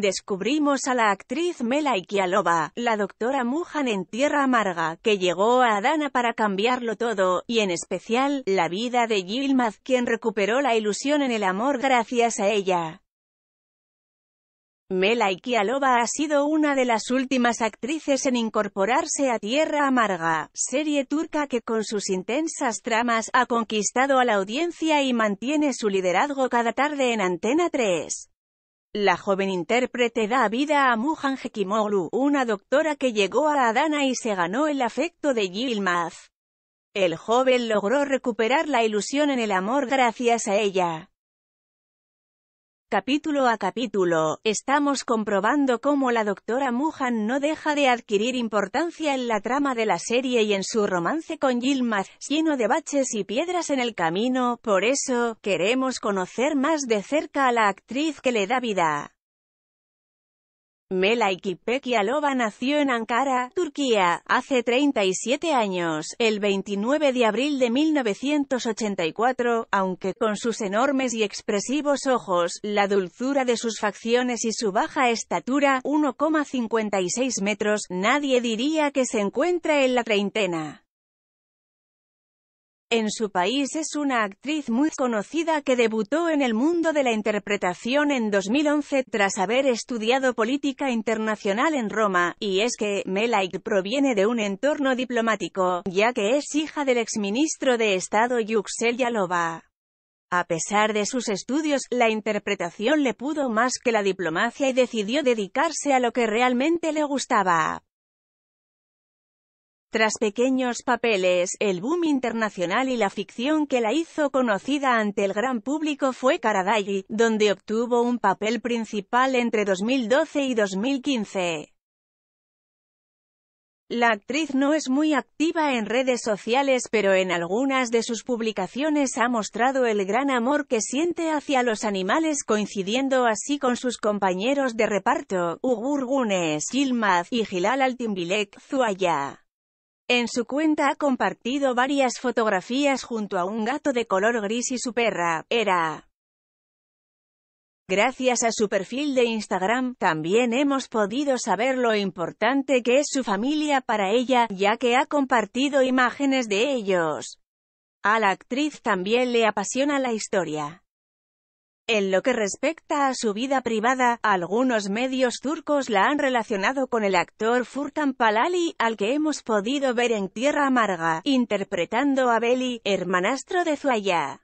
descubrimos a la actriz Mela Ikialova, la doctora Muhan en Tierra Amarga, que llegó a Adana para cambiarlo todo, y en especial, la vida de Yilmaz, quien recuperó la ilusión en el amor gracias a ella. Mela Ikialova ha sido una de las últimas actrices en incorporarse a Tierra Amarga, serie turca que con sus intensas tramas ha conquistado a la audiencia y mantiene su liderazgo cada tarde en Antena 3. La joven intérprete da vida a Muhan Hekimoglu, una doctora que llegó a Adana y se ganó el afecto de Yilmaz. El joven logró recuperar la ilusión en el amor gracias a ella. Capítulo a capítulo, estamos comprobando cómo la doctora Muhan no deja de adquirir importancia en la trama de la serie y en su romance con Yilmaz, lleno de baches y piedras en el camino, por eso, queremos conocer más de cerca a la actriz que le da vida. Mela Alova nació en Ankara, Turquía, hace 37 años, el 29 de abril de 1984, aunque, con sus enormes y expresivos ojos, la dulzura de sus facciones y su baja estatura, 1,56 metros, nadie diría que se encuentra en la treintena. En su país es una actriz muy conocida que debutó en el mundo de la interpretación en 2011 tras haber estudiado política internacional en Roma, y es que Melaik proviene de un entorno diplomático, ya que es hija del exministro de Estado Yuxel Yalova. A pesar de sus estudios, la interpretación le pudo más que la diplomacia y decidió dedicarse a lo que realmente le gustaba. Tras pequeños papeles, el boom internacional y la ficción que la hizo conocida ante el gran público fue Karadagi, donde obtuvo un papel principal entre 2012 y 2015. La actriz no es muy activa en redes sociales pero en algunas de sus publicaciones ha mostrado el gran amor que siente hacia los animales coincidiendo así con sus compañeros de reparto, Ugur Gunes, Yilmaz y Hilal Altimbilek. En su cuenta ha compartido varias fotografías junto a un gato de color gris y su perra, Era. Gracias a su perfil de Instagram, también hemos podido saber lo importante que es su familia para ella, ya que ha compartido imágenes de ellos. A la actriz también le apasiona la historia. En lo que respecta a su vida privada, algunos medios turcos la han relacionado con el actor Furkan Palali, al que hemos podido ver en Tierra Amarga, interpretando a Beli, hermanastro de Zuaya.